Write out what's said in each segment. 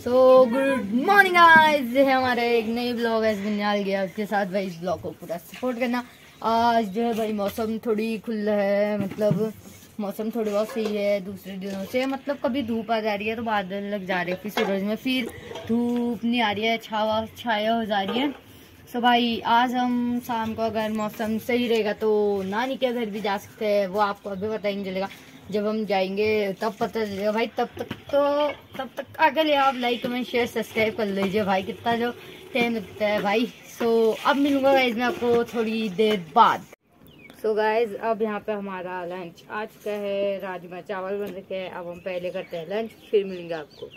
So good morning आज है हमारा एक नई ब्लॉग है बिन्याल गया उसके साथ भाई इस ब्लॉग को पूरा सपोर्ट करना। आज जो है भाई मौसम थोड़ी खुल है मतलब मौसम थोड़ी बहुत सही है, दूसरे दिनों से। मतलब कभी धूप आ जा रही है तो बादल लग जा रहे हैं फिर सूरज में। फिर धूप नहीं आ रही है, छावा, छाया हो जा रही है। सो भाई, आज हम शाम को अगर मौसम सही रहेगा तो नानी के घर भी जा सकते हैं, वो आपको अभी पता ही नहीं चलेगा। जब हम जाएँगे तब पता चलेगा भाई तब तक तो तब तक आगे ले आप लाइक कमेंट शेयर सब्सक्राइब कर लीजिए भाई कितना जो टाइम लगता है भाई। सो so, अब मिलूँगा गाइज़ मैं आपको थोड़ी देर बाद। सो so गाइज़ अब यहाँ पे हमारा लंच आज का है। राजमा चावल बन रखे हैं। अब हम पहले करते हैं लंच फिर मिलेंगे आपको।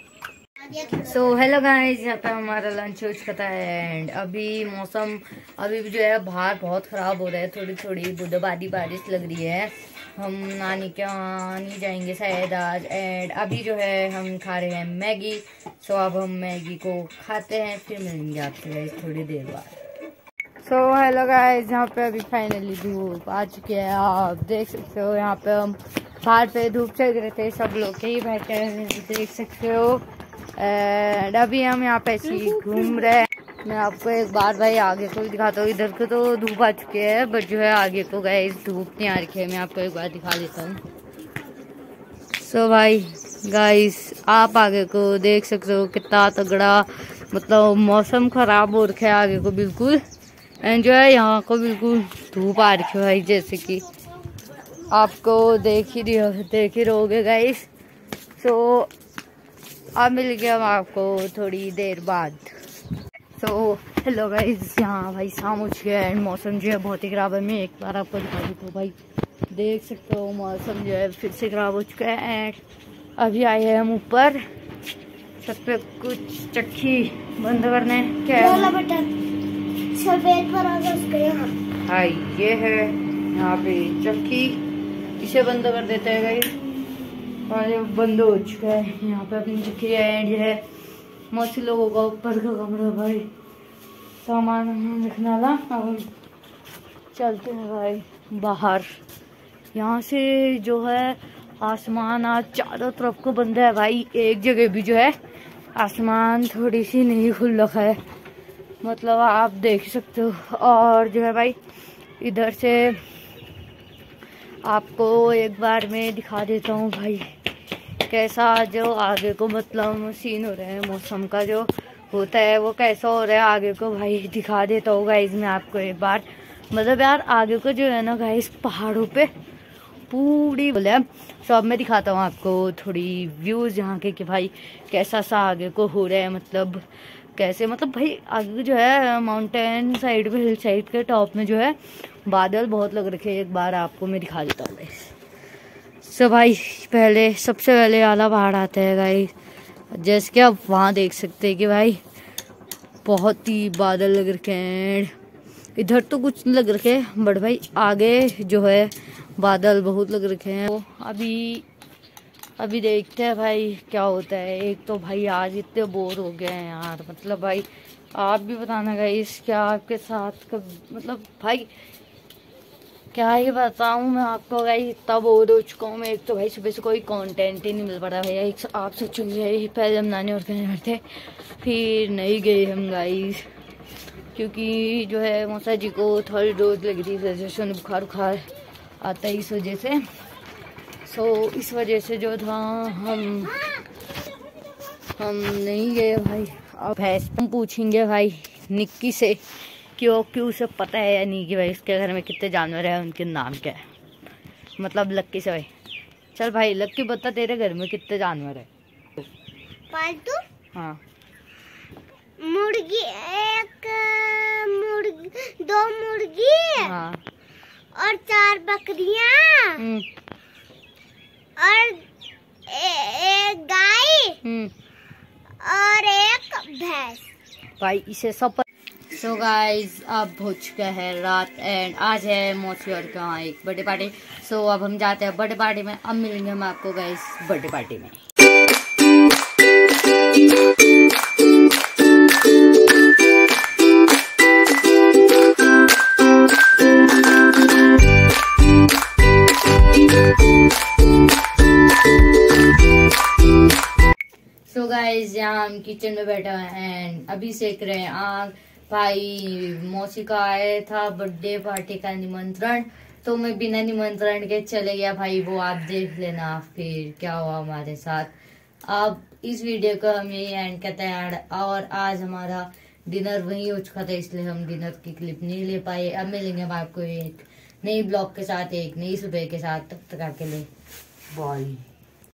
सो हेलो गाइज़ यहाँ पे हमारा लंच हो चुका है एंड अभी मौसम अभी जो है, बाहर बहुत ख़राब हो रहा है। थोड़ी थोड़ी बुधबारी बारिश लग रही है। हम नानी के वहाँ नहीं जाएँगे शायद आज एंड अभी जो है, हम खा रहे हैं मैगी। सो अब हम मैगी को खाते हैं, फिर मिलेंगे आपसे गाइज़ थोड़ी देर बाद। सो हेलो गाइज़ यहाँ पे अभी फाइनली धूप आ चुकी है। आप देख सकते हो, यहाँ पे हम बाहर पे धूप चल रहे थे, सब लोग यही बैठे देख सकते हो। एंड अभी हम यहाँ पे ऐसे घूम रहे हैं। मैं आपको एक बार भाई आगे को भी दिखाता हूँ। इधर को तो धूप आ चुके है बट जो है आगे को गए धूप नहीं आ रखी है। मैं आपको एक बार दिखा देता हूँ। सो so भाई गाइस आप आगे को देख सकते हो कितना तगड़ा मतलब मौसम खराब हो रखा है आगे को बिल्कुल। एंड जो है यहाँ को बिल्कुल धूप आ रखी है भाई, जैसे कि आपको देख ही देख ही रहोगे गाइस सो अब मिल गया हम आपको थोड़ी देर बाद। तो हेलो गाइस यहाँ भाई शाम हो है एंड मौसम जो है बहुत ही ख़राब है। मैं एक बार आपको दिखा देता हूँ भाई देख सकते हो मौसम जो है फिर से ख़राब हो चुका है। एंड अभी आए हैं हम ऊपर छत पे कुछ चक्की बंद करने। क्या हाँ? ये है यहाँ पे चक्की इसे बंद कर देते हैं गाइस और ये बंद हो चुका है। यहाँ पे अपनी चक्की है एंड ये है। मौसी लोगों का ऊपर का कमरा भाई। सामान रखने वाला अब चलते हैं भाई बाहर। यहाँ से जो है, आसमान आज चारों तरफ़ को बंद है भाई। एक जगह भी जो है, आसमान थोड़ी सी नहीं खुल रखा है। मतलब आप देख सकते हो। और जो है भाई, इधर से आपको एक बार मैं दिखा देता हूँ भाई, कैसा जो आगे को मतलब सीन हो रहा है, मौसम का जो होता है, वो कैसा हो रहा है आगे को भाई दिखा देता हूँ गाइज़ मैं आपको एक बार। मतलब यार, आगे को जो है ना गाइज़ पहाड़ों पे पूरी बोले तो अब मैं दिखाता हूँ आपको थोड़ी व्यूज़ यहाँ के कि भाई कैसा सा आगे को हो रहा है मतलब कैसे मतलब भाई आगे जो है माउंटेन साइड पे हिल साइड के टॉप में जो है, बादल बहुत लग रखे एक बार आपको मैं दिखा देता हूँ सो भाई, पहले, सबसे पहले आला पहाड़ आता है भाई। जैसे कि आप वहाँ देख सकते हैं कि भाई, बहुत ही बादल लग रखे हैं। इधर तो कुछ लग रखे बट भाई आगे जो है, बादल बहुत लग रखे हैं। तो अभी अभी देखते हैं भाई क्या होता है। एक तो भाई आज इतने बोर हो गए हैं यार। मतलब भाई, आप भी बताना गाइस क्या आपके साथ कब मतलब भाई, क्या ही बताऊँ मैं आपको भाई इतना बोर हो चुका हूँ मैं। एक तो भाई सुबह से कोई कंटेंट ही नहीं मिल पा रहा भैया। एक आप सोचूँगे पहले हम नानी और कहने थे, फिर नहीं गए हम गाइस क्योंकि जो है, मौसा जी को थर्ड डोज लगी इस वजह बुखार उखार आता है इस वजह से। सो इस वजह से जो था हम हम नहीं गए भाई। अब भैंस हम पूछेंगे भाई निक्की से क्यों क्यों उसे पता है या नहीं कि भाई उसके घर में कितने जानवर हैं उनके नाम क्या है। मतलब लक्की से भाई। चल भाई लक्की बता तेरे घर में कितने जानवर है? पालतू? हाँ। मुर्गी एक मुर्गी दो मुर्गी हाँ। और चार बकरियाँ। हम्म, और ए- एक गाय हम्म। और एक भैंस। भाई इसे सब सो गाइस अब हो चुका है रात एंड आज है मौसी और का एक बर्थडे पार्टी सो अब हम जाते हैं बर्थडे पार्टी में। अब मिलेंगे हम आपको गाइज़ बर्थडे पार्टी में। गाइस यहाँ किचन में बैठा हैं एंड अभी सेक रहे हैं आग। भाई, मौसी का आया था बर्थडे पार्टी का निमंत्रण। तो मैं बिना निमंत्रण के चले गया। भाई, वो आप देख लेना फिर, क्या हुआ हमारे साथ। अब इस वीडियो को हम यही एंड करते हैं और आज हमारा डिनर वहीं हो चुका था, इसलिए हम डिनर की क्लिप नहीं ले पाए। अब मिलेंगे हम आपको एक नई ब्लॉग के साथ, एक नई सुबह के साथ। तब तक आके लिए। बाय